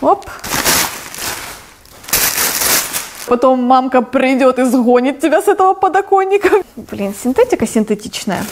Оп. Потом мамка придет и сгонит тебя с этого подоконника. Блин, синтетика синтетичная.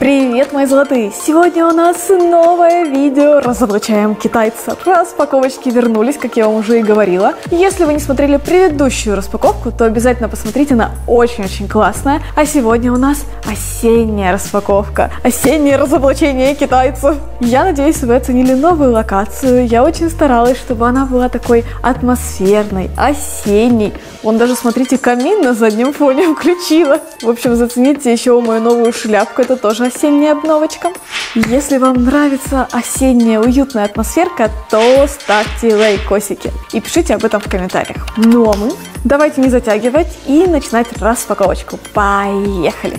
Привет, мои золотые! Сегодня у нас новое видео «Разоблачаем китайца». Распаковочки вернулись, как я вам уже и говорила. Если вы не смотрели предыдущую распаковку, то обязательно посмотрите, она очень-очень классная. А сегодня у нас осенняя распаковка, осеннее разоблачение китайцев. Я надеюсь, вы оценили новую локацию. Я очень старалась, чтобы она была такой атмосферной, осенней. Вон даже, смотрите, камин на заднем фоне включила. В общем, зацените еще мою новую шляпку, это тоже осенняя обновочка. Если вам нравится осенняя уютная атмосферка, то ставьте лайкосики и пишите об этом в комментариях. Ну а мы давайте не затягивать и начинать распаковочку. Поехали!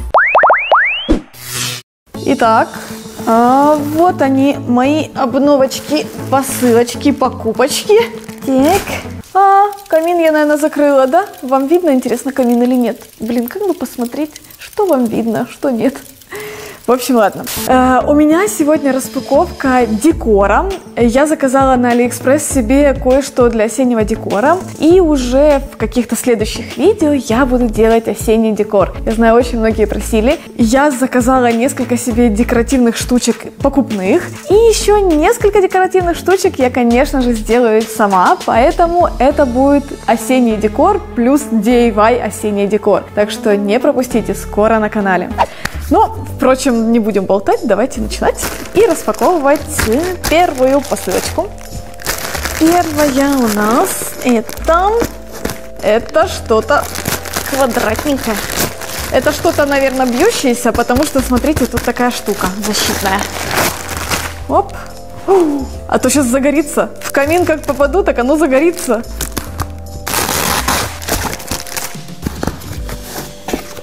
Итак, а вот они, мои обновочки, посылочки, покупочки. Так, а, камин я, наверное, закрыла, да? Вам видно, интересно, камин или нет? Блин, как бы посмотреть, что вам видно, что нет. В общем, ладно. Э, у меня сегодня распаковка декора. Я заказала на Алиэкспресс себе кое-что для осеннего декора. И уже в каких-то следующих видео я буду делать осенний декор. Я знаю, очень многие просили. Я заказала несколько себе декоративных штучек покупных. И еще несколько декоративных штучек я, конечно же, сделаю сама. Поэтому это будет осенний декор плюс DIY осенний декор. Так что не пропустите, скоро на канале. Но, впрочем, не будем болтать, давайте начинать и распаковывать первую посылочку. Первая у нас это, это что-то квадратненькое. Это что-то, наверное, бьющееся, потому что, смотрите, тут такая штука защитная. Оп. А то сейчас загорится. В камин как попаду, так оно загорится.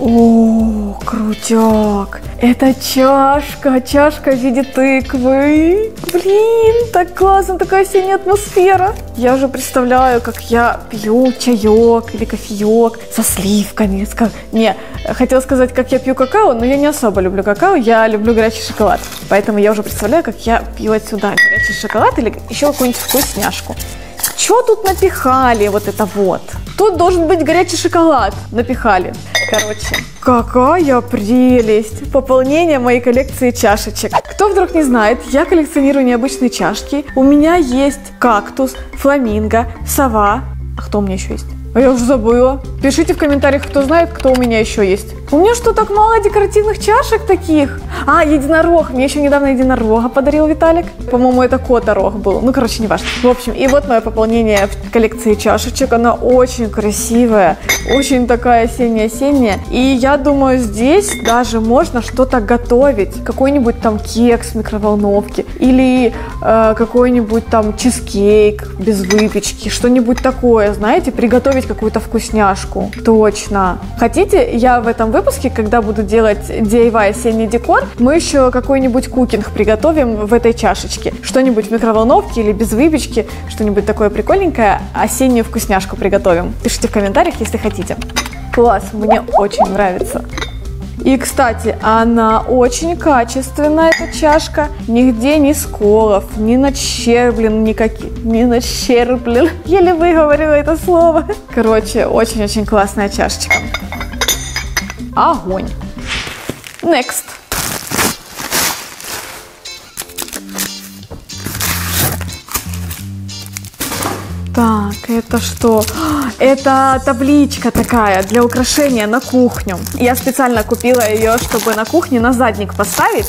О, крутяк! Это чашка, чашка в виде тыквы. Блин, так классно, такая осенняя атмосфера. Я уже представляю, как я пью чаек или кофеек со сливками. Не, хотела сказать, как я пью какао, но я не особо люблю какао, я люблю горячий шоколад. Поэтому я уже представляю, как я пью отсюда горячий шоколад или еще какую-нибудь вкусняшку. Что тут напихали вот это вот? Тут должен быть горячий шоколад. Напихали. Короче, какая прелесть! Пополнение моей коллекции чашечек. Кто вдруг не знает, я коллекционирую необычные чашки. У меня есть кактус, фламинго, сова. А кто у меня еще есть? А я уже забыла. Пишите в комментариях, кто знает, кто у меня еще есть. У меня что, так мало декоративных чашек таких? А, единорог. Мне еще недавно единорога подарил Виталик. По-моему, это которог был. Ну, короче, не важно. В общем, и вот мое пополнение в коллекции чашечек. Она очень красивая. Очень такая осенняя-осенняя. И я думаю, здесь даже можно что-то готовить. Какой-нибудь там кекс в микроволновке. Или э, какой-нибудь там чизкейк без выпечки. Что-нибудь такое, знаете, приготовить какую-то вкусняшку. Точно. Хотите, я в этом выпуске, когда буду делать DIY осенний декор, мы еще какой-нибудь кукинг приготовим в этой чашечке. Что-нибудь в микроволновке или без выпечки, что-нибудь такое прикольненькое, осеннюю вкусняшку приготовим. Пишите в комментариях, если хотите. Класс, мне очень нравится. И, кстати, она очень качественная, эта чашка. Нигде ни сколов, ни начерблен никаких, ни начерблен. Еле выговорила это слово. Короче, очень-очень классная чашечка. Огонь. Next. Так, это что? Это табличка такая для украшения на кухню. Я специально купила ее, чтобы на кухне на задник поставить.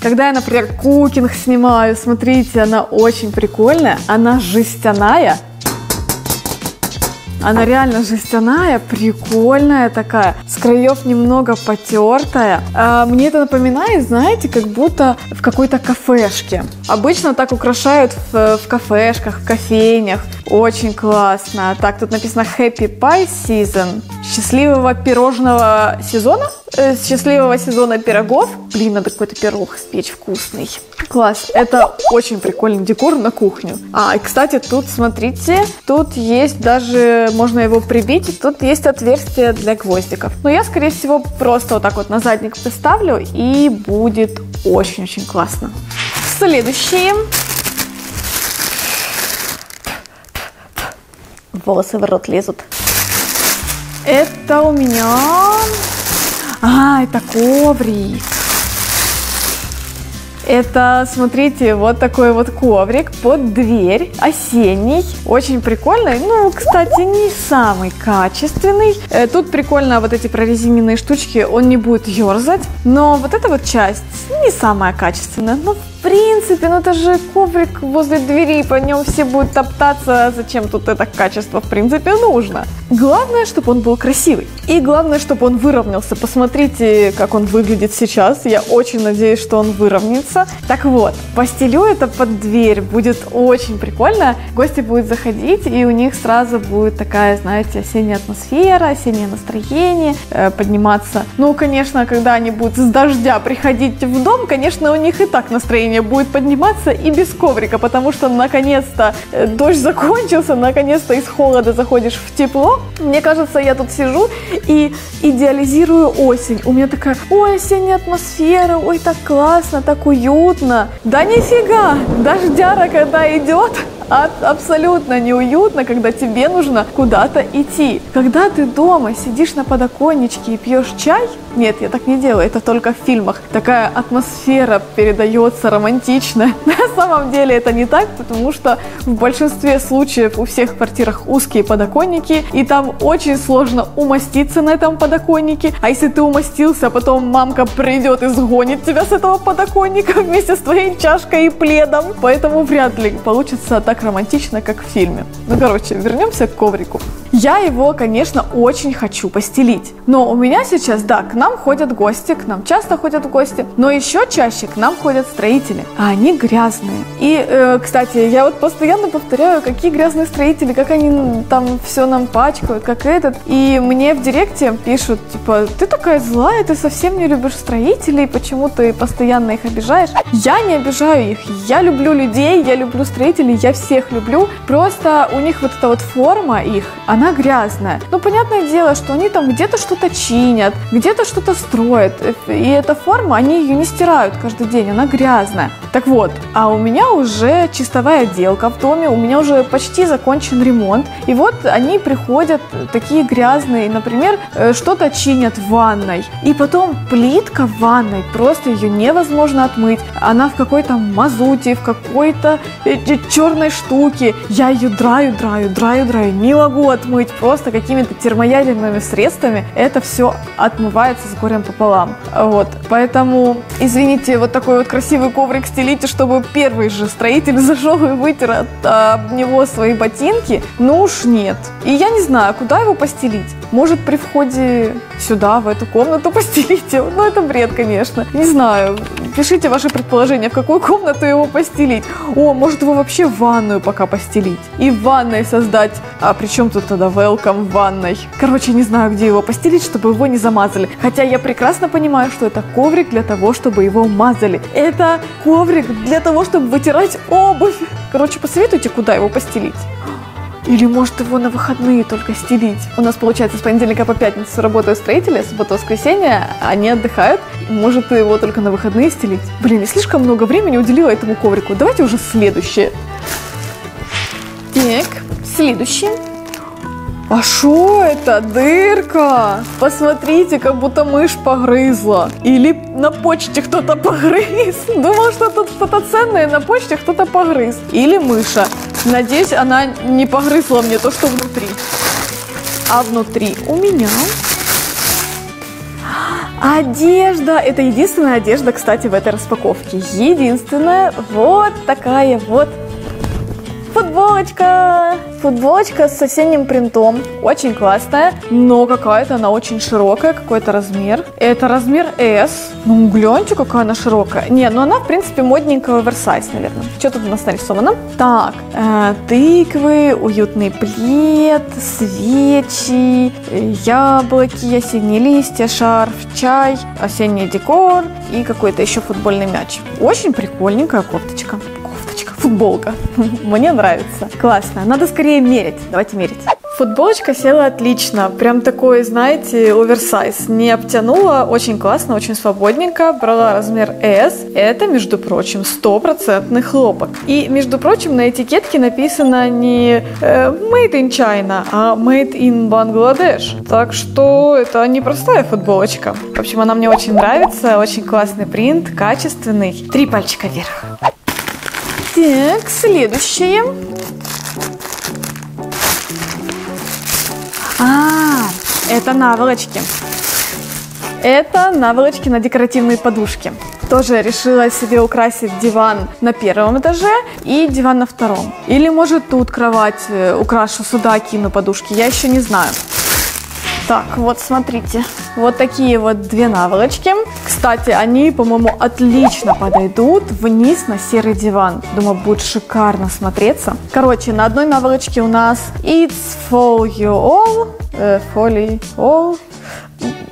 Когда я, например, кукинг снимаю, смотрите, она очень прикольная. Она жестяная, она реально жестяная, прикольная такая, с краев немного потертая. А, мне это напоминает, знаете, как будто в какой-то кафешке. Обычно так украшают в, в кафешках, в кофейнях. Очень классно. Так, тут написано Happy Pie Season. Счастливого пирожного сезона? Э, счастливого сезона пирогов. Блин, надо какой-то пирог спечь вкусный. Класс. Это очень прикольный декор на кухню. А, и, кстати, тут, смотрите, тут есть даже, можно его прибить. И тут есть отверстие для гвоздиков. Но я, скорее всего, просто вот так вот на задник поставлю, и будет очень-очень классно. Следующие. Волосы в рот лезут. Это у меня... А, это коврик. Это, смотрите, вот такой вот коврик под дверь, осенний, очень прикольный. Ну, кстати, не самый качественный. Э, тут прикольно вот эти прорезиненные штучки, он не будет ерзать. Но вот эта вот часть не самая качественная. Ну, принципе, ну это же коврик возле двери, по нем все будут топтаться. Зачем тут это качество, в принципе, нужно? Главное, чтобы он был красивый. И главное, чтобы он выровнялся. Посмотрите, как он выглядит сейчас. Я очень надеюсь, что он выровняется. Так вот, постелю это под дверь. Будет очень прикольно. Гости будут заходить, и у них сразу будет такая, знаете, осенняя атмосфера, осеннее настроение, э, подниматься. Ну, конечно, когда они будут с дождя приходить в дом, конечно, у них и так настроение настроение будет подниматься и без коврика, потому что наконец-то э, дождь закончился, наконец-то из холода заходишь в тепло. Мне кажется, я тут сижу и идеализирую осень. У меня такая, ой, осенняя атмосфера, ой, так классно, так уютно. Да нифига, дождяра, когда идет, абсолютно неуютно, когда тебе нужно куда-то идти. Когда ты дома сидишь на подоконничке и пьешь чай, нет, я так не делаю, это только в фильмах. Такая атмосфера передается романтичная. На самом деле это не так, потому что в большинстве случаев у всех квартирах узкие подоконники, и там очень сложно умоститься на этом подоконнике. А если ты умостился, а потом мамка придет и сгонит тебя с этого подоконника вместе с твоей чашкой и пледом. Поэтому вряд ли получится так романтично, как в фильме. Ну, короче, вернемся к коврику. Я его, конечно, очень хочу постелить. Но у меня сейчас, да, к нам ходят гости, к нам часто ходят гости, но еще чаще к нам ходят строители, а они грязные. И, э, кстати, я вот постоянно повторяю, какие грязные строители, как они там все нам пачкают, как этот. И мне в директе пишут, типа, ты такая злая, ты совсем не любишь строителей, почему ты постоянно их обижаешь? Я не обижаю их, я люблю людей, я люблю строителей, я всех люблю. Просто у них вот эта вот форма их, она грязная. Ну, понятное дело, что они там где-то что-то чинят, где-то что-то строят. И эта форма, они ее не стирают каждый день, она грязная. Так вот, а у меня уже чистовая отделка в доме, у меня уже почти закончен ремонт. И вот они приходят такие грязные, например, э, что-то чинят в ванной. И потом плитка в ванной, просто ее невозможно отмыть. Она в какой-то мазуте, в какой-то э, черной штуке. Я ее драю, драю, драю, драю, не могу отмыть просто какими-то термоядерными средствами. Это все отмывается с горем пополам. Вот, поэтому, извините, вот такой вот красивый коврик стелите, чтобы первый же строитель зашел и вытер от, об него свои ботинки? Ну уж нет. И я не знаю, куда его постелить. Может, при входе сюда, в эту комнату постелите? Ну, это бред, конечно. Не знаю. Пишите ваши предположения, в какую комнату его постелить. О, может, его вообще в ванную пока постелить. И в ванной создать. А при чем тут тогда welcome в ванной? Короче, не знаю, где его постелить, чтобы его не замазали. Хотя я прекрасно понимаю, что это коврик для того, чтобы его мазали. Это коврик для того, чтобы вытирать обувь. Короче, посоветуйте, куда его постелить. Или может его на выходные только стелить. У нас получается с понедельника по пятницу работают строители, суббота, воскресенье, они отдыхают. Может его только на выходные стелить. Блин, я слишком много времени уделила этому коврику. Давайте уже следующее. Так, следующее. А что это? Дырка! Посмотрите, как будто мышь погрызла. Или на почте кто-то погрыз. Думал, что тут что-то ценное, на почте кто-то погрыз. Или мыша. Надеюсь, она не погрызла мне то, что внутри. А внутри у меня Одежда. Это единственная одежда, кстати, в этой распаковке. Единственная. Вот такая вот Футболочка! Футболочка с осенним принтом. Очень классная, но какая-то она очень широкая, какой-то размер. Это размер S. Ну, гляньте, какая она широкая. Не, ну она, в принципе, модненькая оверсайз, наверное. Что тут у нас нарисовано? Так, э, тыквы, уютный плед, свечи, яблоки, осенние листья, шарф, чай, осенний декор и какой-то еще футбольный мяч. Очень прикольненькая кофточка футболка. Мне нравится. Классно. Надо скорее мерить. Давайте мерить. Футболочка села отлично, прям такой, знаете, оверсайз. Не обтянула, очень классно, очень свободненько. Брала размер S. Это, между прочим, стопроцентный хлопок. И, между прочим, на этикетке написано не э, Made in China, а Made in Bangladesh. Так что это не простая футболочка. В общем, она мне очень нравится, очень классный принт, качественный. Три пальчика вверх. Так, следующее. А, это наволочки. Это наволочки на декоративные подушки. Тоже решила себе украсить диван на первом этаже и диван на втором. Или может тут кровать э, украшу сюда, кину подушки, я еще не знаю. Так, вот смотрите, вот такие вот две наволочки. Кстати, они, по-моему, отлично подойдут вниз на серый диван. Думаю, будет шикарно смотреться. Короче, на одной наволочке у нас It's for you all. Э, for all.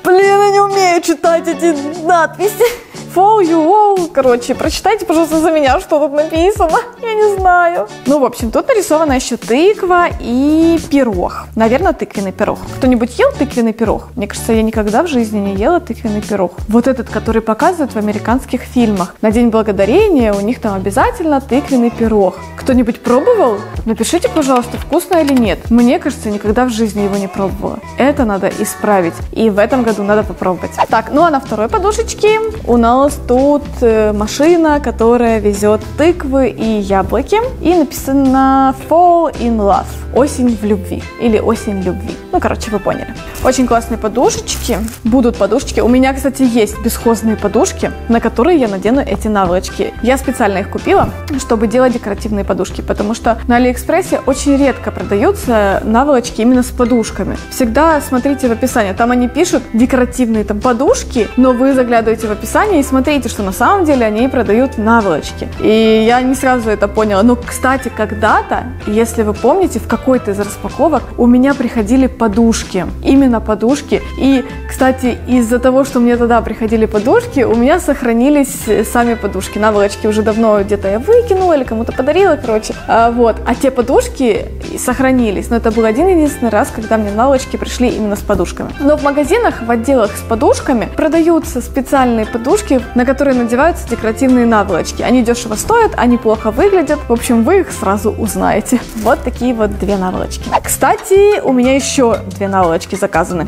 Блин, я не умею читать эти надписи. For you. Короче, прочитайте, пожалуйста, за меня, что тут написано. Я не знаю. Ну, в общем, тут нарисована еще тыква и пирог. Наверное, тыквенный пирог. Кто-нибудь ел тыквенный пирог? Мне кажется, я никогда в жизни не ела тыквенный пирог. Вот этот, который показывают в американских фильмах. На День Благодарения у них там обязательно тыквенный пирог. Кто-нибудь пробовал? Напишите, пожалуйста, вкусно или нет. Мне кажется, никогда в жизни его не пробовала. Это надо исправить. И в этом году надо попробовать. Так, ну а на второй подушечке у нас нас тут э, машина, которая везет тыквы и яблоки. И написано Fall in Love. Осень в любви. Или осень любви. Ну, короче, вы поняли. Очень классные подушечки. Будут подушечки. У меня, кстати, есть бесхозные подушки, на которые я надену эти наволочки. Я специально их купила, чтобы делать декоративные подушки, потому что на Алиэкспрессе очень редко продаются наволочки именно с подушками. Всегда смотрите в описании. Там они пишут декоративные там подушки, но вы заглядываете в описание и смотрите, что на самом деле они продают наволочки. И я не сразу это поняла. Но, кстати, когда-то, если вы помните, в какой-то из распаковок у меня приходили подушки. Именно подушки. И, кстати, из-за того, что мне тогда приходили подушки, у меня сохранились сами подушки. Наволочки уже давно где-то я выкинула или кому-то подарила, короче. А, вот. А те подушки сохранились. Но это был один единственный раз, когда мне наволочки пришли именно с подушками. Но в магазинах, в отделах с подушками продаются специальные подушки, на которые надеваются декоративные наволочки. Они дешево стоят, они плохо выглядят. В общем, вы их сразу узнаете. Вот такие вот две наволочки. Кстати, у меня еще две наволочки заказаны.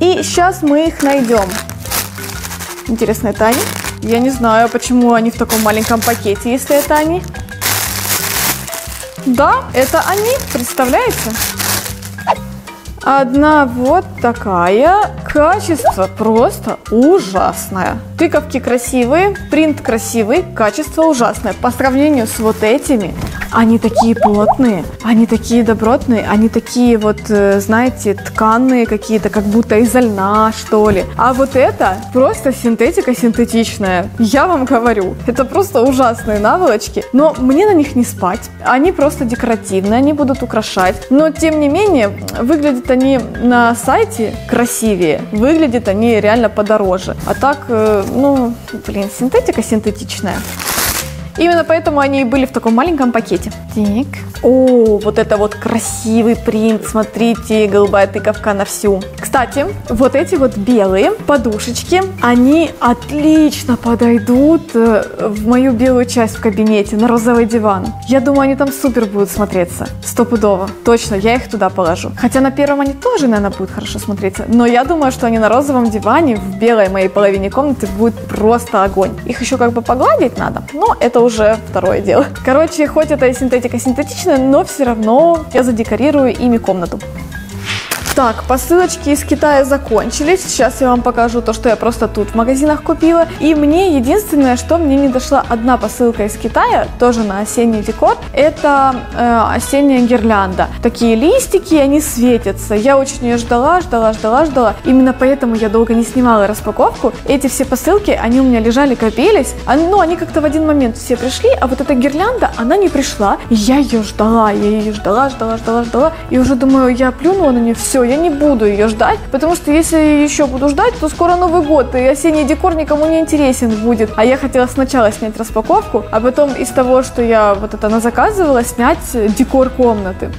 И сейчас мы их найдем. Интересно, это они? Я не знаю, почему они в таком маленьком пакете, если это они. Да, это они, представляете? Одна вот такая. Качество просто ужасное. Тыковки красивые, принт красивый, качество ужасное. По сравнению с вот этими, они такие плотные, они такие добротные, они такие вот, э, знаете, тканные какие-то, как будто из льна, что ли. А вот это просто синтетика синтетичная. Я вам говорю, это просто ужасные наволочки, но мне на них не спать. Они просто декоративные, они будут украшать. Но, тем не менее, выглядят они на сайте красивее, выглядят они реально подороже. А так, э, ну, блин, синтетика синтетичная. Именно поэтому они и были в таком маленьком пакете. Так. О, вот это вот красивый принт. Смотрите, голубая тыковка на всю. Кстати, вот эти вот белые подушечки, они отлично подойдут э, в мою белую часть в кабинете, на розовый диван. Я думаю, они там супер будут смотреться. Стопудово. Точно, я их туда положу. Хотя на первом они тоже, наверное, будут хорошо смотреться. Но я думаю, что они на розовом диване в белой моей половине комнаты будет просто огонь. Их еще как бы погладить надо, но это уже второе дело. Короче, хоть это и синтетика синтетичная, но все равно я задекорирую ими комнату. Так, посылочки из Китая закончились. Сейчас я вам покажу то, что я просто тут в магазинах купила. И мне единственное, что мне не дошла одна посылка из Китая, тоже на осенний декор, это э, осенняя гирлянда. Такие листики, они светятся. Я очень ее ждала, ждала, ждала, ждала. Именно поэтому я долго не снимала распаковку. Эти все посылки, они у меня лежали, копились. А, ну, они как-то в один момент все пришли, а вот эта гирлянда, она не пришла. Я ее ждала, я ее ждала, ждала, ждала, ждала. И уже думаю, я плюнула на нее, все, я не буду ее ждать, потому что если еще буду ждать, то скоро Новый год, и осенний декор никому не интересен будет. А я хотела сначала снять распаковку, а потом из того, что я вот это заказывала, снять декор комнаты.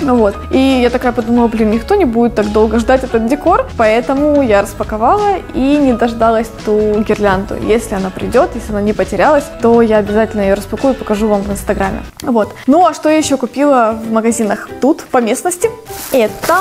Вот. И я такая подумала, блин, никто не будет так долго ждать этот декор, поэтому я распаковала и не дождалась ту гирлянду. Если она придет, если она не потерялась, то я обязательно ее распакую и покажу вам в инстаграме. Вот. Ну, а что я еще купила в магазинах тут, по местности? Это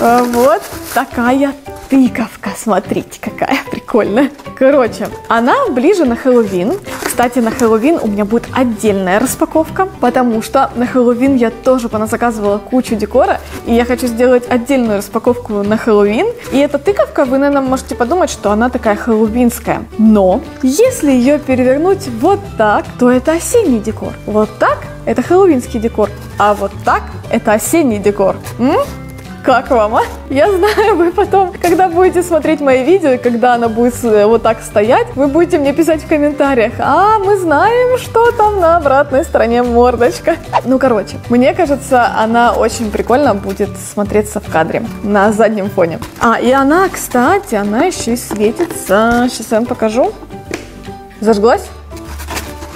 э, вот такая тыковка. Смотрите, какая прикольная. Короче, она ближе на Хэллоуин. Кстати, на Хэллоуин у меня будет отдельная распаковка, потому что на Хэллоуин я тоже поназаказывала кучу декора, и я хочу сделать отдельную распаковку на Хэллоуин. И эта тыковка, вы, наверное, можете подумать, что она такая хэллоуинская. Но если ее перевернуть вот так, то это осенний декор. Вот так это хэллоуинский декор, а вот так это осенний декор. М? Как вам, а? Я знаю, вы потом, когда будете смотреть мои видео, когда она будет э, вот так стоять, вы будете мне писать в комментариях, а мы знаем, что там на обратной стороне мордочка. Ну, короче, мне кажется, она очень прикольно будет смотреться в кадре на заднем фоне. А, и она, кстати, она еще и светится. Сейчас я вам покажу. Зажглась?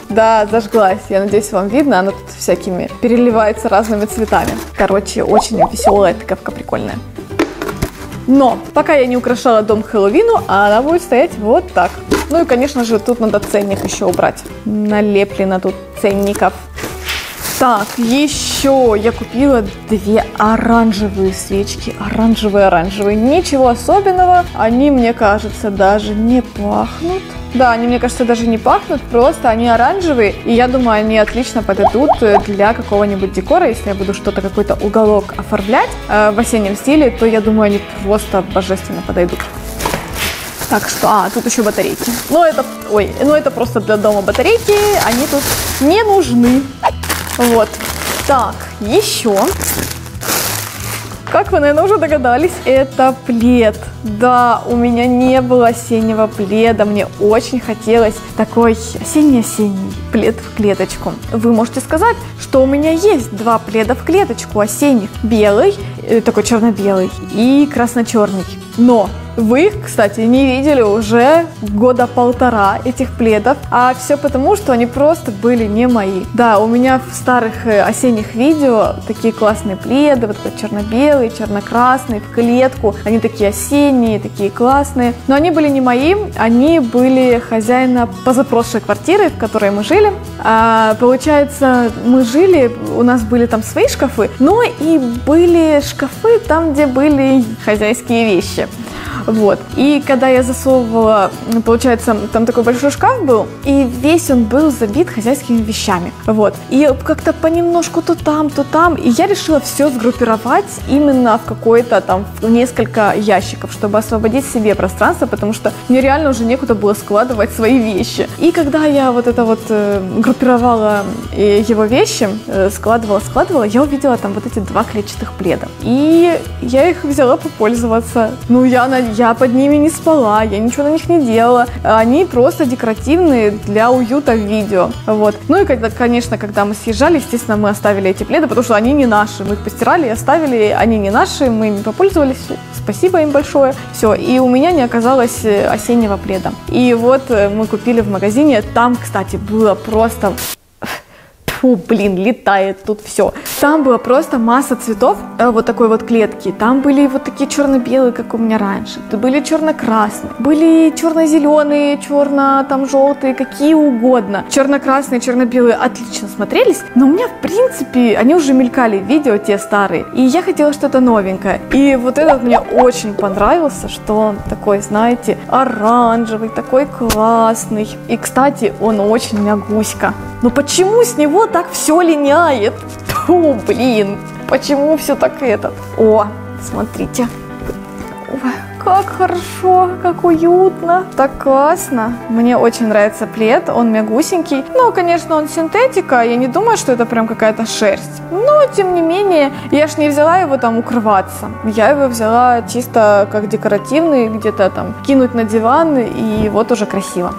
Да, зажглась. Я надеюсь, вам видно. Она тут всякими переливается разными цветами. Короче, очень веселая тыковка, прикольная. Но пока я не украшала дом Хэллоуину, она будет стоять вот так. Ну и, конечно же, тут надо ценник еще убрать. Налеплено тут ценников. Так, еще я купила две оранжевые свечки. Оранжевые-оранжевые. Ничего особенного. Они, мне кажется, даже не пахнут. Да, они, мне кажется, даже не пахнут, просто они оранжевые. И я думаю, они отлично подойдут для какого-нибудь декора. Если я буду что-то, какой-то уголок оформлять э, в осеннем стиле, то я думаю, они просто божественно подойдут. Так что, а, тут еще батарейки. Ну это, ой, ну это просто для дома батарейки, они тут не нужны. Вот. Так, еще. Как вы, наверное, уже догадались, это плед. Да, у меня не было осеннего пледа, мне очень хотелось такой осенний-осенний плед в клеточку. Вы можете сказать, что у меня есть два пледа в клеточку осенних. Белый, э, такой черно-белый, и красно-черный. Но вы их, кстати, не видели уже года полтора этих пледов, а все потому, что они просто были не мои. Да, у меня в старых э, осенних видео такие классные пледы, вот этот черно-белый, черно-красный, в клетку. Они такие осенние, такие классные. Но они были не мои, они были хозяина позапрошлой квартиры, в которой мы жили. А, получается, мы жили, у нас были там свои шкафы, но и были шкафы там, где были хозяйские вещи. Вот. И когда я засовывала, получается, там такой большой шкаф был, и весь он был забит хозяйскими вещами. Вот. И как-то понемножку то там, то там. И я решила все сгруппировать именно в какой-то там, в несколько ящиков, чтобы освободить себе пространство, потому что мне реально уже некуда было складывать свои вещи. И когда я вот это вот э, группировала э, его вещи, э, складывала, складывала, я увидела там вот эти два клетчатых пледа. И я их взяла попользоваться. Ну, я я под ними не спала, я ничего на них не делала. Они просто декоративные для уюта в видео. Вот. Ну и, конечно, когда мы съезжали, естественно, мы оставили эти пледы, потому что они не наши. Мы их постирали и оставили, они не наши, мы не попользовались. Спасибо им большое. Все. И у меня не оказалось э, осеннего пледа. И вот э, мы купили в магазине. Там, кстати, было просто фу, блин, летает тут все. Там была просто масса цветов э, вот такой вот клетки. Там были вот такие черно-белые, как у меня раньше. Были черно-красные, были черно-зеленые, черно там желтые, какие угодно. Черно-красные, черно-белые отлично смотрелись, но у меня в принципе они уже мелькали видео те старые, и я хотела что-то новенькое. И вот этот мне очень понравился, что он такой, знаете, оранжевый, такой классный. И, кстати, он очень мягуська. Но почему с него так все линяет? Фу, блин, почему все так этот? О, смотрите. Ой, как хорошо, как уютно, так классно. Мне очень нравится плед, он мягусенький. Ну, конечно, он синтетика, я не думаю, что это прям какая-то шерсть. Но, тем не менее, я ж не взяла его там укрываться. Я его взяла чисто как декоративный, где-то там кинуть на диван, и вот уже красиво.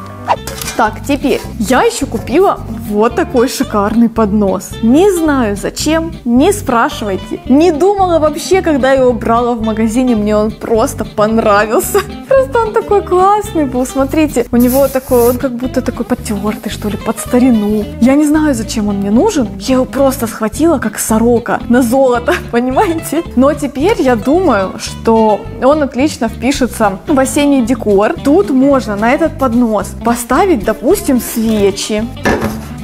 Так, теперь я еще купила вот такой шикарный поднос. Не знаю зачем, не спрашивайте. Не думала вообще, когда его брала в магазине, мне он просто понравился. Просто он такой классный был, смотрите. У него такой, он как будто такой потертый, что ли, под старину. Я не знаю, зачем он мне нужен. Я его просто схватила, как сорока, на золото, понимаете? Но теперь я думаю, что он отлично впишется в осенний декор. Тут можно на этот поднос поставить, допустим, свечи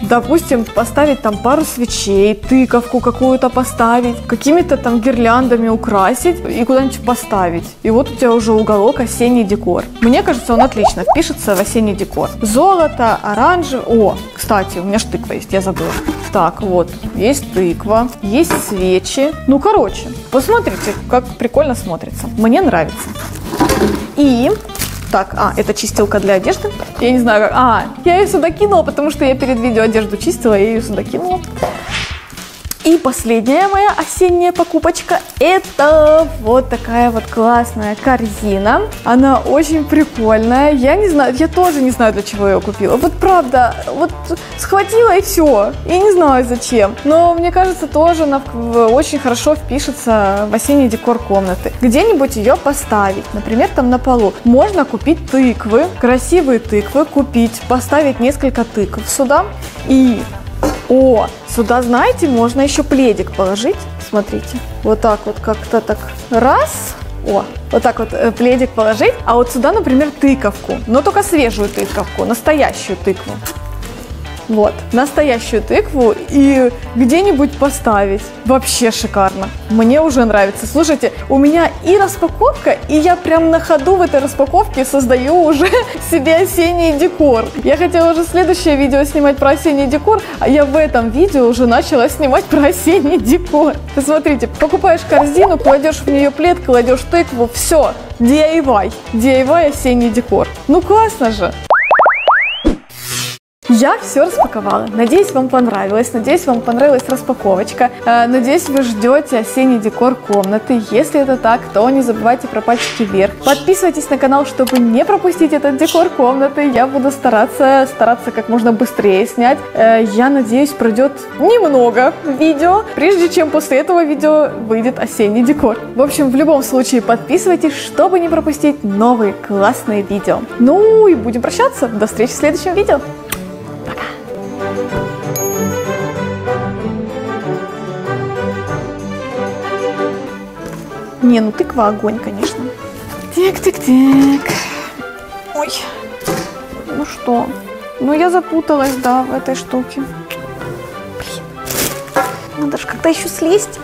допустим, поставить там пару свечей, тыковку какую-то поставить, какими-то там гирляндами украсить и куда-нибудь поставить. И вот у тебя уже уголок осенний декор. Мне кажется, он отлично впишется в осенний декор. Золото, оранжевый. О, кстати, у меня ж тыква есть, я забыла. Так, вот, есть тыква, есть свечи. Ну, короче, посмотрите, как прикольно смотрится. Мне нравится. И так, а, это чистилка для одежды. Я не знаю, как... А, я ее сюда кинула, потому что я перед видео одежду чистила, я ее сюда кинула. И последняя моя осенняя покупочка это вот такая вот классная корзина. Она очень прикольная. Я не знаю, я тоже не знаю, для чего я ее купила. Вот правда, вот схватила и все. И не знаю зачем. Но мне кажется, тоже она очень хорошо впишется в осенний декор комнаты. Где-нибудь ее поставить, например, там на полу. Можно купить тыквы, красивые тыквы, купить, поставить несколько тыкв сюда и о, сюда, знаете, можно еще пледик положить. Смотрите, вот так вот как-то так раз. О, вот так вот э, пледик положить, а вот сюда, например, тыковку, но только свежую тыковку, настоящую тыкву. Вот, настоящую тыкву и где-нибудь поставить. Вообще шикарно. Мне уже нравится. Слушайте, у меня и распаковка, и я прям на ходу в этой распаковке создаю уже себе осенний декор. Я хотела уже следующее видео снимать про осенний декор, а я в этом видео уже начала снимать про осенний декор. Посмотрите, покупаешь корзину, кладешь в нее плед, кладешь тыкву, все, DIY. DIY осенний декор. Ну классно же! Я все распаковала. Надеюсь, вам понравилось. Надеюсь, вам понравилась распаковочка. Э, надеюсь, вы ждете осенний декор комнаты. Если это так, то не забывайте про пальчики вверх. Подписывайтесь на канал, чтобы не пропустить этот декор комнаты. Я буду стараться, стараться как можно быстрее снять. Э, я надеюсь, пройдет немного видео, прежде чем после этого видео выйдет осенний декор. В общем, в любом случае подписывайтесь, чтобы не пропустить новые классные видео. Ну и будем прощаться. До встречи в следующем видео. Не, ну тыква огонь, конечно. Так. Ой. Ну что? Ну я запуталась, да, в этой штуке. Блин. Надо же как-то еще слезть.